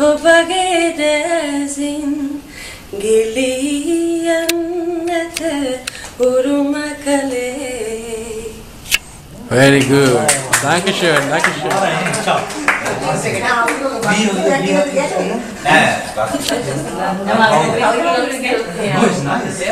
opagitesin Gilian ete urumakale Very good. Dankeschön, Dankeschön. Ciao. Yeah. Oh, it's nice.